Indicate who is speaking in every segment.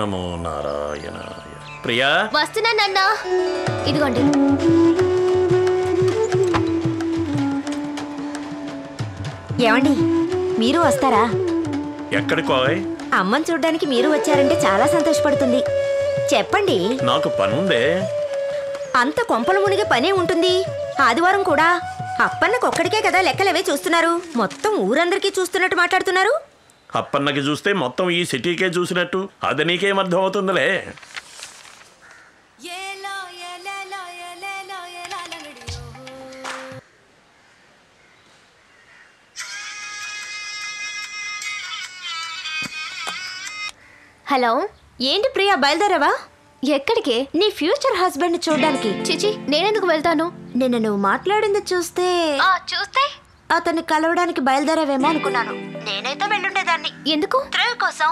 Speaker 1: నమో నారాయణాయ. ప్రియా?
Speaker 2: వస్తున్నానన్నా. ఇదిగోండి.
Speaker 3: ఏమండి మీరు వస్తారా?
Speaker 1: ఎక్కడికోయ్
Speaker 3: అమ్మని చూడ్డానికి మీరు వచ్చారంటే చాలా సంతోషపడుతుంది. చెప్పండి.
Speaker 1: నాకు పనుందే.
Speaker 3: అంత కొంపల మునిగే పనే ఉంటుంది. ఆదివారం కూడా. అప్పన్నకు ఒక్కడికే కదా లెక్కలవే చూస్తున్నారు. మొత్తం ఊరందరికీ చూస్తున్నట్టు మాట్లాడుతున్నారు.
Speaker 1: అప్పన్నకి చూస్తే మొత్తం ఈ సిటీకే చూసినట్టు. అది నీకేం అర్థం అవుతుందిలే
Speaker 2: హలో
Speaker 3: ఏంటి ప్రియా బయలుదేరావా?
Speaker 2: ఎక్కడికి?
Speaker 3: నీ ఫ్యూచర్ హస్బెండ్ చూడ్డానికి.
Speaker 2: చిచి నేనెందుకు వెళ్తాను?
Speaker 3: నిన్న నువ్వు మాట్లాడింది చూస్తే
Speaker 2: ఆ చూస్తే?
Speaker 3: అతన్ని కలవడానికి బయలుదేరావేమో అనుకున్నాను. నేనైతే వెళ్ళుండేదాన్ని
Speaker 2: ఎందుకు?
Speaker 3: థ్రిల్ కోసం.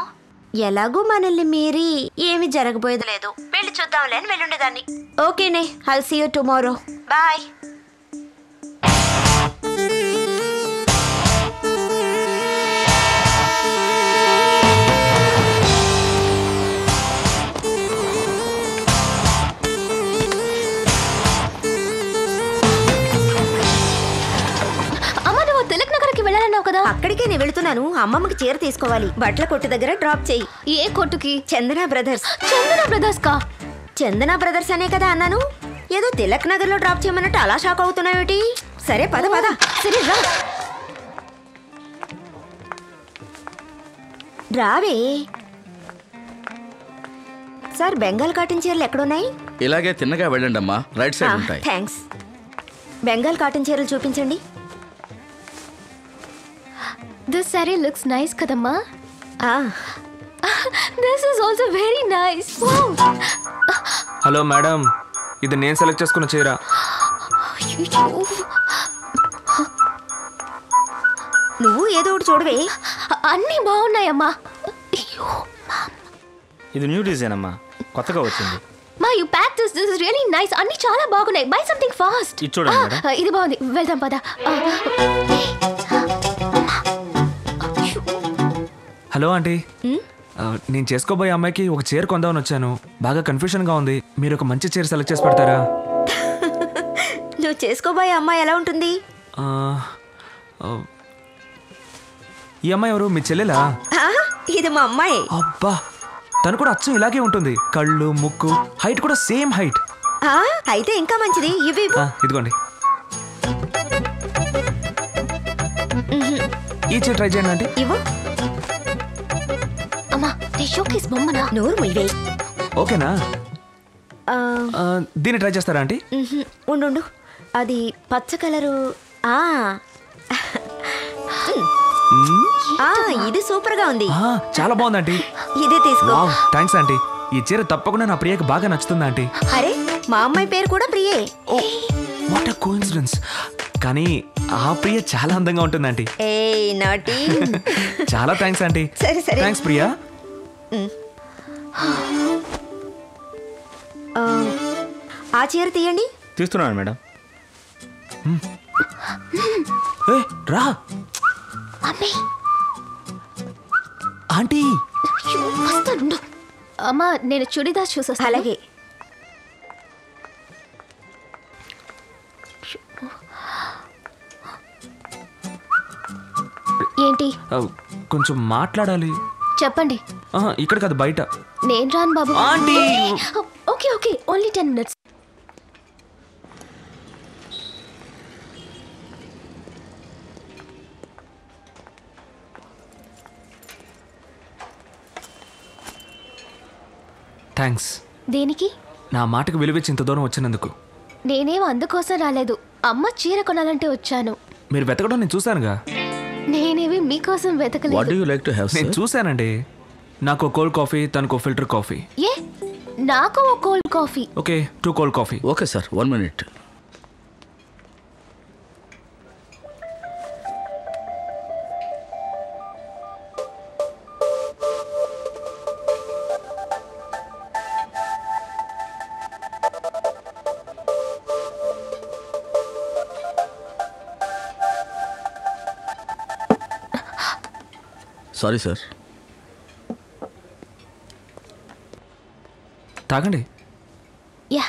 Speaker 3: ఎలాగూ మనల్ని మీరి ఏమి జరగబోయేది లేదు. వెళ్ళి చూద్దాంలే అని వెళ్ళుండేదాన్ని. ఓకేనే I'll see you tomorrow bye అక్కడికే నేను వెళుతున్నాను. అమ్మమ్మకి చీర తీసుకోవాలి. బట్టల కొట్టు దగ్గర డ్రాప్ చేయి.
Speaker 2: ఏ కొట్టుకి?
Speaker 3: చందన బ్రదర్స్.
Speaker 2: చందన బ్రదర్స్ కా?
Speaker 3: చందన బ్రదర్స్ అనే కదా అన్నాను. ఏదో తిలక్ నగర్లో డ్రాప్ చేయమన్నట్టు అలా షాక్ అవుతున్నావేటి? సరే పద పద.
Speaker 2: సరే రా.
Speaker 3: రావే. సార్ బెంగాల్ కాటన్ చీరలు ఎక్కడున్నాయి?
Speaker 4: ఇలాగే తిన్నగా వెళ్ళండి అమ్మా రైట్ సైడ్ ఉంటాయి.
Speaker 3: థ్యాంక్స్ బెంగాల్ కాటన్ చీరలు చూపించండి.
Speaker 2: దిస్ సారీ లుక్స్ నైస్ కదమ్మా this is also very nice
Speaker 5: hello madam ఇది నేను సెలెక్ట్ చేసుకున్న చీర.
Speaker 3: నువ్వు ఏదో ఒకటి చూడవే.
Speaker 2: అన్నీ బాగున్నాయమ్మా. అయ్యో
Speaker 6: ఇది న్యూ డిజైన్ అమ్మా. కొత్తగా వచ్చింది.
Speaker 2: మా you pack this this is really nice అన్ని చాలా బాగున్నాయి. బై సంథింగ్ ఫాస్ట్
Speaker 6: ఇది చూడండి మేడం.
Speaker 2: ఇది బాగుంది. వెళ్దాం పద.
Speaker 5: Hello aunty. నేను చేసుకోబోయే అమ్మాయికి ఒక చీర కొందామని వచ్చాను. బాగా కన్ఫ్యూషన్గా ఉంది. మీరు ఒక మంచి చీర సెలెక్ట్ చేసి పెడతారా?
Speaker 3: నువ్వు చేసుకోబోయే అమ్మాయి ఎలా ఉంటుంది?
Speaker 5: ఈ అమ్మాయి ఎవరు? మీ చెల్లెలా?
Speaker 3: ఇది మా అమ్మాయి.
Speaker 5: అబ్బా తను కూడా అచ్చం ఇలాగే ఉంటుంది. కళ్ళు ముక్కు హైట్ కూడా సేమ్ హైట్.
Speaker 3: అయితే ఇంకా మంచిది. ఇవి.
Speaker 5: ఇదిగోండి. ఈ చీర ట్రై చేయండి ఆంటీ.
Speaker 3: ఇవ్వు.
Speaker 2: షోకేస్ బొమ్మనా?
Speaker 3: నోరు
Speaker 5: ఓకేనా?
Speaker 3: ఆ,
Speaker 5: దీన్ని ట్రై చేస్తారా ఆంటీ?
Speaker 3: మ్హూ. ఉండు ఉండు. అది పచ్చ కలరు ఆ. ఆ, ఇది సూపర్గా ఉంది.
Speaker 5: ఆ, చాలా బాగుంది ఆంటీ.
Speaker 3: ఇదే తీసుకో.
Speaker 5: Wow thanks aunty. ఈ చీర తప్పకుండా నా ప్రియకి బాగా నచ్చుతుంది ఆంటీ.
Speaker 3: అరే మా అమ్మాయి పేరు కూడా ప్రియే.
Speaker 5: ఓ వాట్ అ కోఇన్సిడెన్స్ కానీ ఆ ప్రియ చాలా అందంగా ఉంటుంది ఆంటీ.
Speaker 3: ఏ నాటి.
Speaker 5: చాలా థ్యాంక్స్ ఆంటీ.
Speaker 3: సరే, సరే.
Speaker 5: థ్యాంక్స్ ప్రియా.
Speaker 3: ఆ, ఆ చీర తీయండి.
Speaker 6: తీస్తున్నాను మేడం.
Speaker 5: ఏ రా.
Speaker 2: అమ్మే.
Speaker 5: ఆంటీ.
Speaker 2: అమ్మా నేను చుడిదార్ చూసొస్తాను.
Speaker 3: అలాగే.
Speaker 2: ఏంటి?
Speaker 5: కొంచెం మాట్లాడాలి.
Speaker 2: చెప్పండి.
Speaker 5: ఇక్కడ కాదు బయట.
Speaker 2: నేను రాను బాబు.
Speaker 5: Aunty!
Speaker 2: Okay okay only ten minutes.
Speaker 5: Thanks
Speaker 2: దేనికి?
Speaker 5: నా మాటకు విలువిచ్చి ఇంత దూరం వచ్చినందుకు.
Speaker 2: నేనేం అందుకోసం రాలేదు. అమ్మ చీర కొనాలంటే వచ్చాను.
Speaker 5: మీరు వెతకడం నేను చూశానుగా.
Speaker 2: నేనేవి మీకోసం
Speaker 4: what
Speaker 2: వెతకలేదు
Speaker 4: do you like to have
Speaker 5: నేను చూశానండి. నాకు కోల్డ్ కాఫీ తనకు ఫిల్టర్ కాఫీ
Speaker 2: ఏ నాకు ఓ cold coffee
Speaker 5: okay two cold coffee
Speaker 4: okay sir one minute sorry sir
Speaker 5: తాగండి.
Speaker 2: యా.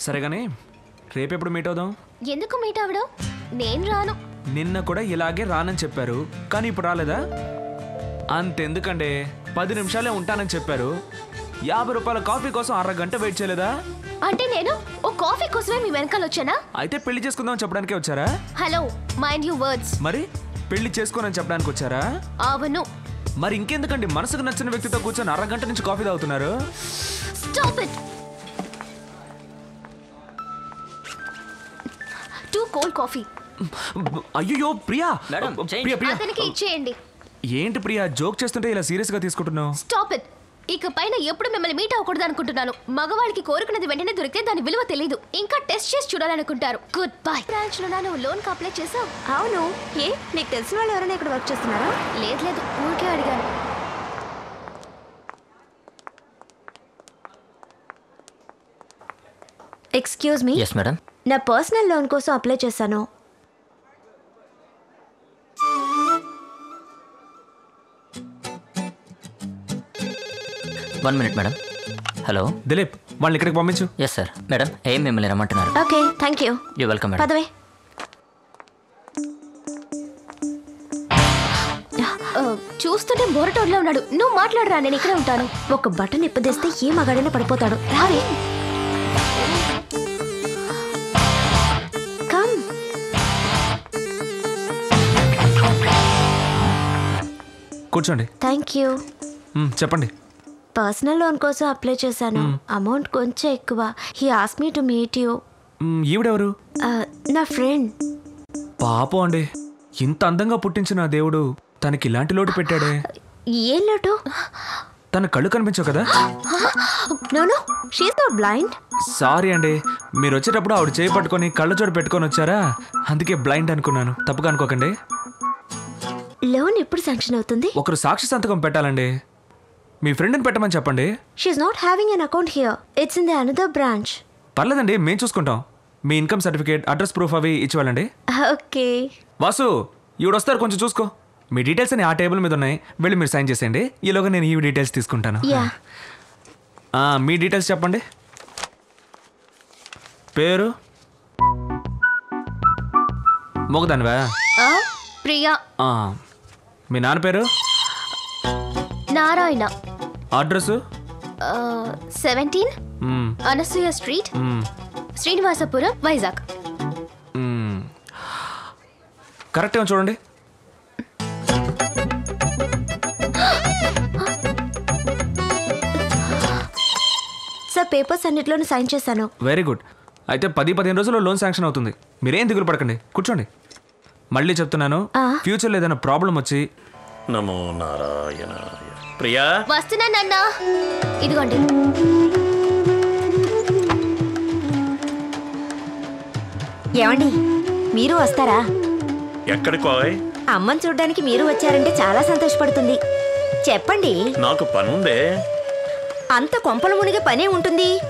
Speaker 5: సరే కానీ రేపు ఎప్పుడు మీట్ అవుదాం?
Speaker 2: ఎందుకు మీట్ అవ్వడం? నేను రాను.
Speaker 5: నిన్న కూడా ఇలాగే రానని చెప్పారు కానీ ఇప్పుడు రాలేదా? అంతెందుకండి పది నిమిషాలే ఉంటానని చెప్పారు. యాభై రూపాయల కాఫీ కోసం అరగంట వెయిట్ చేయలేదా?
Speaker 2: అంటే నేను ఓ కాఫీ కోసమే మీ వెనకాల వచ్చానా
Speaker 5: అయితే పెళ్ళి చేసుకుందాం చెప్పడానికే వచ్చారా?
Speaker 2: Hello mind you words.
Speaker 5: మరి? పెళ్ళి చేసుకోనని చెప్పడానికి వచ్చారా?
Speaker 2: అవును.
Speaker 5: మరి ఇంకెందుకండి? మనసుకు నచ్చిన వ్యక్తితో కూర్చొని అరగంట నుంచి కాఫీ తాగుతున్నారు?
Speaker 2: Stop it two cold coffee
Speaker 5: అయ్యో ప్రియా!
Speaker 6: Madam, change.
Speaker 5: ప్రియా ప్రియా.
Speaker 2: అతనికి ఇచ్చేయండి.
Speaker 5: ఏంటి ప్రియా? జోక్ చేస్తుంటే ఇలా సీరియస్గా తీసుకుంటున్నావు?
Speaker 2: స్టాప్ ఇట్ ఇక పైన ఎప్పుడు మిమ్మల్ని మీట్ అవ్వకూడదు అనుకుంటున్నాను మగవాళ్ళకి కోరుకున్నది వెంటనే దొరికితే దాని విలువ తెలియదు ఇంకా టెస్ట్ చేసి చూడాలనుకుంటారు. గుడ్ బై బ్రాంచ్లో నువ్వు లోన్కి అప్లై చేసావు
Speaker 3: అవును. ఏ? నీకు తెలిసిన వాళ్ళు ఎవరైనా ఇక్కడ వర్క్ చేస్తున్నారా?
Speaker 2: లేదు లేదు. ఊరికే అడిగాను.
Speaker 3: ఎక్స్క్యూజ్ మీ
Speaker 7: ఎస్ మేడం
Speaker 3: నా పర్సనల్ లోన్ కోసం అప్లై చేశాను.
Speaker 7: One minute madam hello
Speaker 5: Dilip వాళ్ళని ఇక్కడికి పంపించు.
Speaker 7: ఎస్ సార్ మేడం ఏం మిమ్మల్ని రమ్మంటున్నారు?
Speaker 3: Okay thank you
Speaker 7: you welcome madam
Speaker 3: పదవే.
Speaker 2: చూస్తుంటే బోరటోడ్లో ఉన్నాడు. నువ్వు మాట్లాడరా నేను ఇక్కడే ఉంటాను.
Speaker 3: ఒక బటన్ ఇప్పదేస్తే ఏ మగాడైనా పడిపోతాడు.
Speaker 2: రావే.
Speaker 3: కమ్
Speaker 5: కూర్చోండి.
Speaker 3: థ్యాంక్ యూ
Speaker 5: చెప్పండి.
Speaker 3: పర్సనల్ లోన్ కోసం అప్లై చేశాను. అమౌంట్ కొంచెం ఎక్కువ. హీ ఆస్ మీ టు మీట్ యూ.
Speaker 5: ఈవిడెవరు?
Speaker 3: నా ఫ్రెండ్.
Speaker 5: పాపం అండి. ఇంత అందంగా పుట్టించిన దేవుడు తనకి ఇలాంటి లోటు పెట్టాడే.
Speaker 3: ఏం లోటు?
Speaker 5: తన కళ్ళు కనిపించవు కదా?
Speaker 3: No no she's not blind
Speaker 5: sorry అండి. మీరు వచ్చేటప్పుడు ఆవిడ చేయి పట్టుకొని కళ్ళజోడు పెట్టుకొని వచ్చారా? అందుకే బ్లైండ్ అనుకున్నాను. తప్పుగా అనుకోకండి.
Speaker 3: లోన్ ఎప్పుడు శాంక్షన్ అవుతుంది?
Speaker 5: ఒకరు సాక్షి సంతకం పెట్టాలండి. మీ ఫ్రెండ్ని పెట్టమని చెప్పండి.
Speaker 3: She's not having an account here it's in the another branch
Speaker 5: పర్లేదండి మేము చూసుకుంటాం. మీ ఇన్కమ్ సర్టిఫికేట్ అడ్రస్ ప్రూఫ్ అవి ఇచ్చివ్వాలండి
Speaker 3: ఓకే.
Speaker 5: వాసు ఈవిడ వస్తారు కొంచెం చూసుకో. మీ డీటెయిల్స్ అని ఆ టేబుల్ మీద ఉన్నాయి. వెళ్ళి మీరు సైన్ చేసేయండి. ఈలోగా నేను ఈ డీటెయిల్స్ తీసుకుంటాను. మీ డీటెయిల్స్ చెప్పండి. పేరు? మొగదానివా?
Speaker 2: ప్రియా.
Speaker 5: మీ నాన్న పేరు?
Speaker 2: Narayana.
Speaker 5: Address?
Speaker 2: Seventeen Anasuya street Srinivasapuram Vizag.
Speaker 5: Correct ఏమో చూడండి.
Speaker 3: సార్ పేపర్స్ అన్నిట్లోనూ సైన్ చేశాను.
Speaker 5: Very good. అయితే పది పదిహేను రోజుల్లో లోన్ శాంక్షన్ అవుతుంది. మీరేం దిగులు పడకండి. కూర్చోండి. మళ్ళీ చెప్తున్నాను. ఫ్యూచర్లో ఏదైనా ప్రాబ్లం వచ్చి
Speaker 1: నమో నారాయణ ప్రియా?
Speaker 2: వస్తున్నానన్నా. ఇదిగోండి.
Speaker 3: ఏమండి మీరు వస్తారా?
Speaker 1: ఎక్కడికోయ్
Speaker 3: అమ్మని చూడడానికి మీరు వచ్చారంటే చాలా సంతోషపడుతుంది. చెప్పండి.
Speaker 1: నాకు పనుందే.
Speaker 3: అంత కొంపల మునిగే పనే ఉంటుంది.